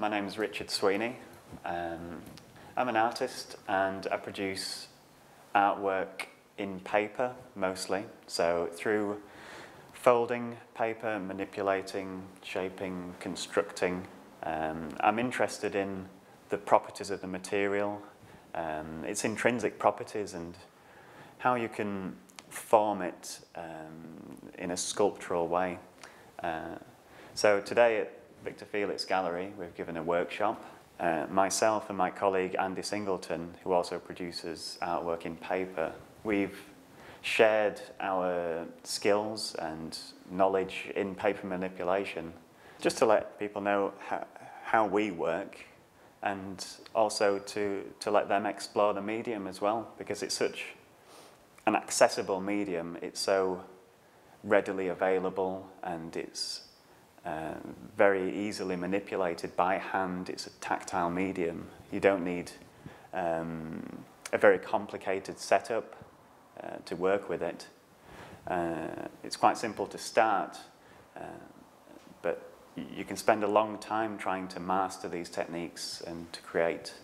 My name is Richard Sweeney. Um, I'm an artist and I produce artwork in paper mostly. So through folding paper, manipulating, shaping, constructing. Um, I'm interested in the properties of the material, um, its intrinsic properties, and how you can form it um, in a sculptural way. Uh, so today at Victor Felix Gallery, we've given a workshop. Uh, myself and my colleague Andy Singleton, who also produces artwork in paper, we've shared our skills and knowledge in paper manipulation just to let people know how, how we work and also to, to let them explore the medium as well because it's such an accessible medium. It's so readily available and it's uh, very easily manipulated by hand. It's a tactile medium. You don't need um, a very complicated setup uh, to work with it. Uh, it's quite simple to start, uh, but you can spend a long time trying to master these techniques and to create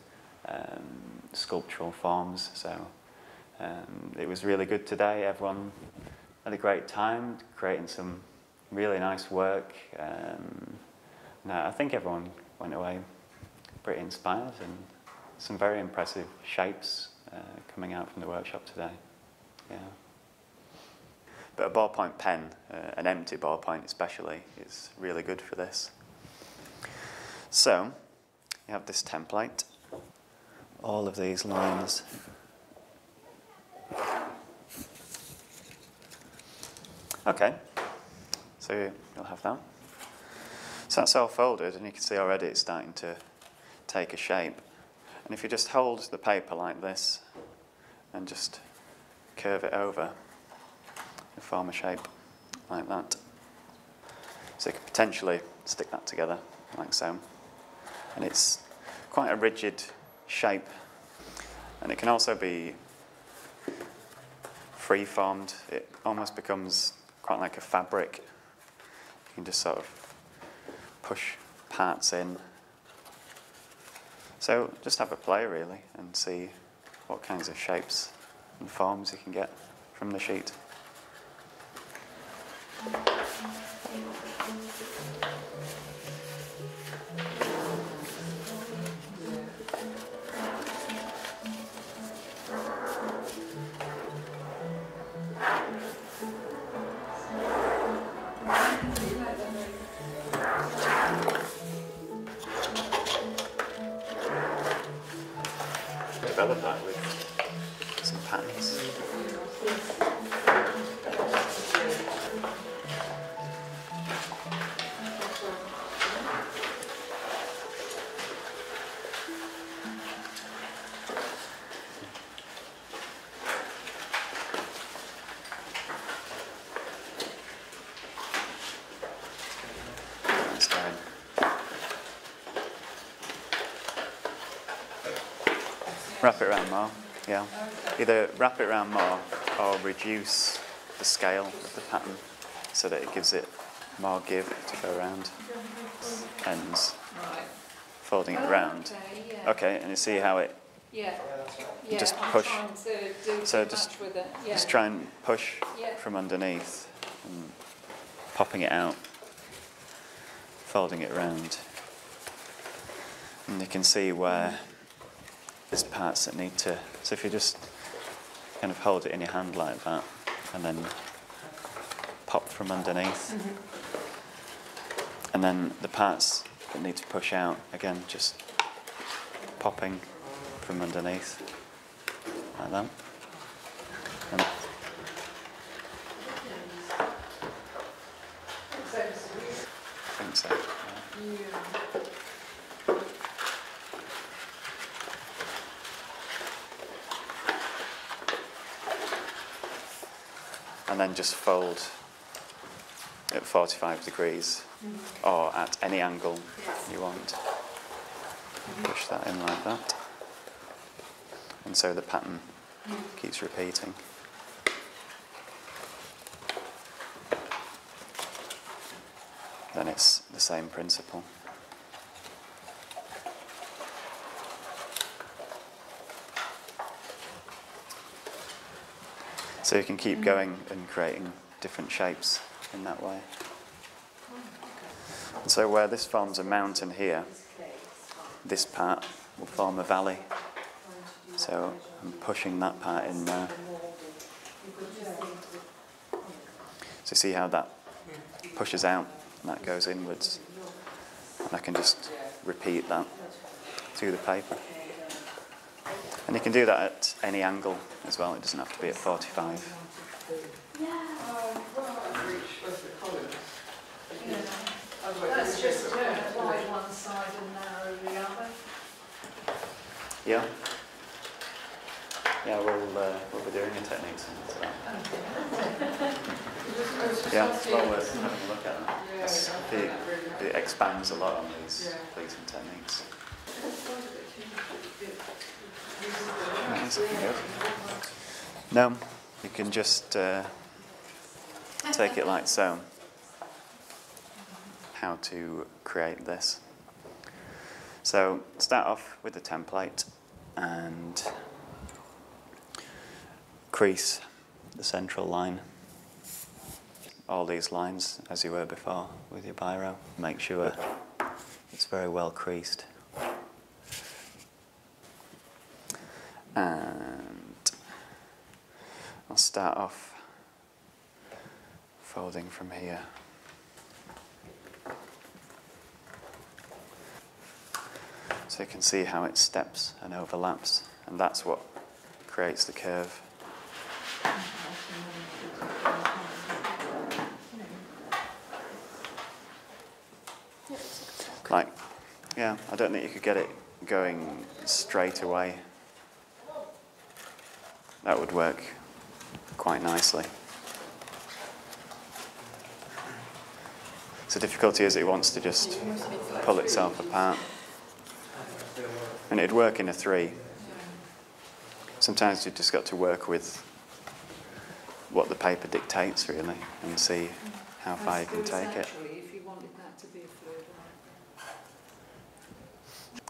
um, sculptural forms. So um, it was really good today. Everyone had a great time creating some really nice work. Um, no, I think everyone went away pretty inspired and some very impressive shapes uh, coming out from the workshop today. Yeah. But a ballpoint pen, uh, an empty ballpoint especially, is really good for this. So, you have this template, all of these lines. Okay, so you'll have that. So that's all folded, and you can see already it's starting to take a shape. And if you just hold the paper like this and just curve it over and form a shape like that. So you could potentially stick that together like so. And it's quite a rigid shape. And it can also be free-formed. It almost becomes quite like a fabric. You can just sort of push parts in. So just have a play really and see what kinds of shapes and forms you can get from the sheet. Develop Wrap it around more, yeah. Either wrap it around more or reduce the scale of the pattern so that it gives it more give to go around. Ends. Folding it round. Okay, and you see how it, Yeah. Yeah, Just push. So just- much with it. Yeah. just try and push Yeah. from underneath and popping it out, folding it round. And you can see where there's parts that need to, so if you just kind of hold it in your hand like that and then pop from underneath. Mm-hmm. And then the parts that need to push out, again, just popping from underneath like that. And I think so. yeah. And then just fold at 45 degrees mm-hmm. or at any angle you want. Push that in like that. And so the pattern mm. keeps repeating. Then it's the same principle. So you can keep going and creating different shapes in that way. And so where this forms a mountain here, this part will form a valley. So I'm pushing that part in there. So see how that pushes out and that goes inwards. And I can just repeat that through the paper. And you can do that at any angle as well, it doesn't have to be at 45. That's just wide one side and narrow the other. Yeah? Yeah, we'll, uh, we'll be doing a technique to. Yeah, it's well worth having a look at that. It, it expands a lot on these pleating techniques. No, you can just uh, take it like so. How to create this. So start off with the template and crease the central line. All these lines as you were before with your biro. Make sure it's very well creased. And I'll start off folding from here. So you can see how it steps and overlaps, and that's what creates the curve. Like, yeah, I don't think you could get it going straight away. That would work quite nicely. So the difficulty is it wants to just pull itself apart. And it'd work in a three. Sometimes you've just got to work with what the paper dictates, really, and see how far you can take it. Actually, if you wanted that to be a third line.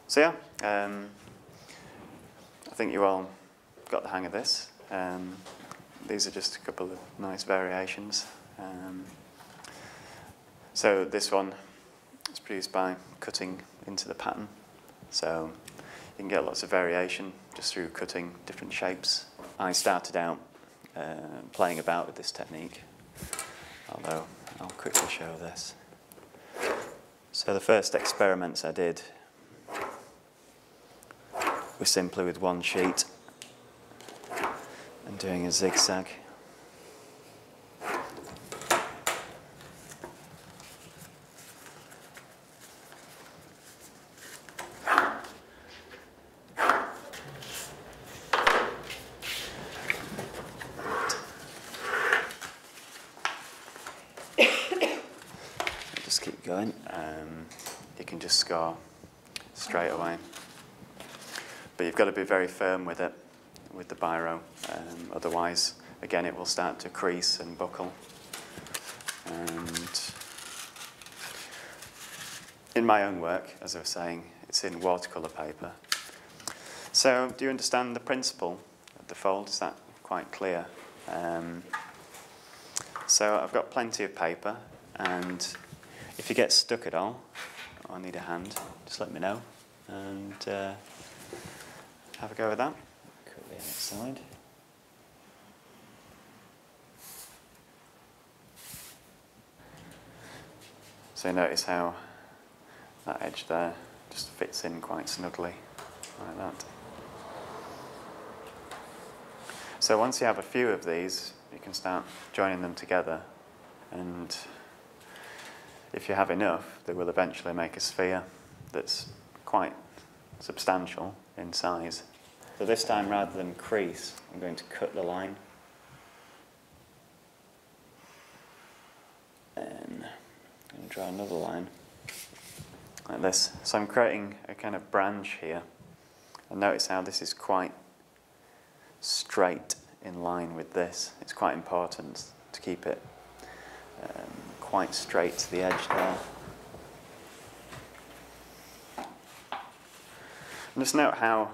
So yeah, um, I think you all got the hang of this. Um, these are just a couple of nice variations. Um, so this one is produced by cutting into the pattern. So you can get lots of variation just through cutting different shapes. I started out uh, playing about with this technique, although I'll quickly show this. So the first experiments I did were simply with one sheet and doing a zigzag. Just keep going. Um, you can just score straight away. But you've got to be very firm with it, with the biro. Um, otherwise, again, it will start to crease and buckle. And in my own work, as I was saying, it's in watercolour paper. So, do you understand the principle of the fold? Is that quite clear? Um, so, I've got plenty of paper, and if you get stuck at all, I need a hand, just let me know. And uh, have a go with that. Quickly outside. So notice how that edge there just fits in quite snugly, like that. So once you have a few of these, you can start joining them together and if you have enough, they will eventually make a sphere that's quite substantial in size. So this time, rather than crease, I'm going to cut the line. Then I'm draw another line like this. So I'm creating a kind of branch here. And notice how this is quite straight in line with this. It's quite important to keep it um, quite straight to the edge there. And just note how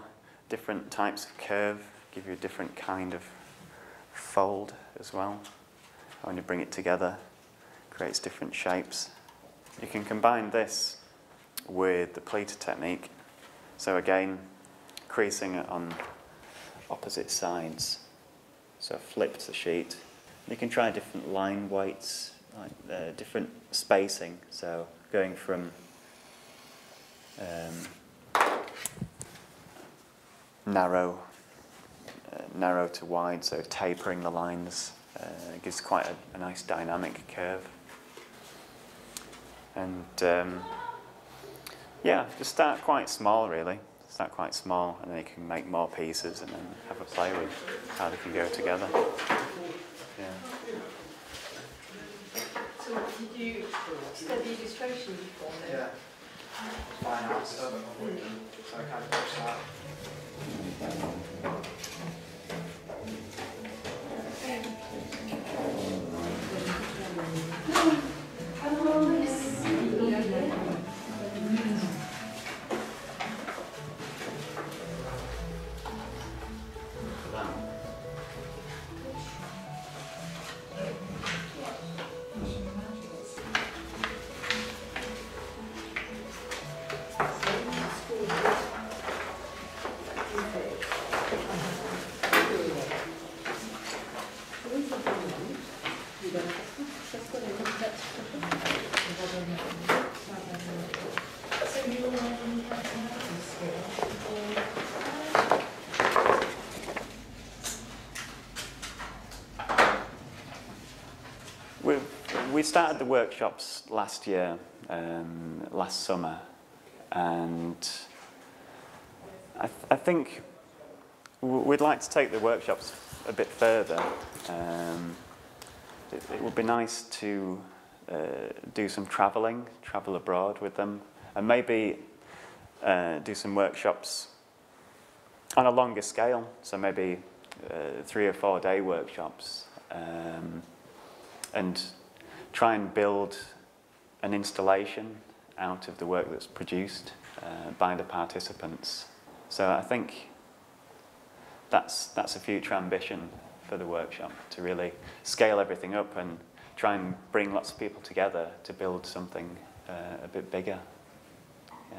different types of curve give you a different kind of fold as well. When you bring it together, creates different shapes. You can combine this with the pleater technique. So again, creasing it on opposite sides. So flipped the sheet. You can try different line weights, like uh, different spacing. So going from um, narrow, uh, narrow to wide, so tapering the lines uh, gives quite a, a nice dynamic curve. And um, yeah, just start quite small really. Start quite small and then you can make more pieces and then have a play with how they can go together. Yeah. So did you study illustration before then? Yeah. Fine art stuff, so I kind of push that. Started the workshops last year, um, last summer, and I, th- I think we'd like to take the workshops a bit further. Um, it, it would be nice to uh, do some travelling, travel abroad with them, and maybe uh, do some workshops on a longer scale. So maybe uh, three or four day workshops. Um, and try and build an installation out of the work that's produced uh, by the participants. So I think that's, that's a future ambition for the workshop, to really scale everything up and try and bring lots of people together to build something uh, a bit bigger. Yeah.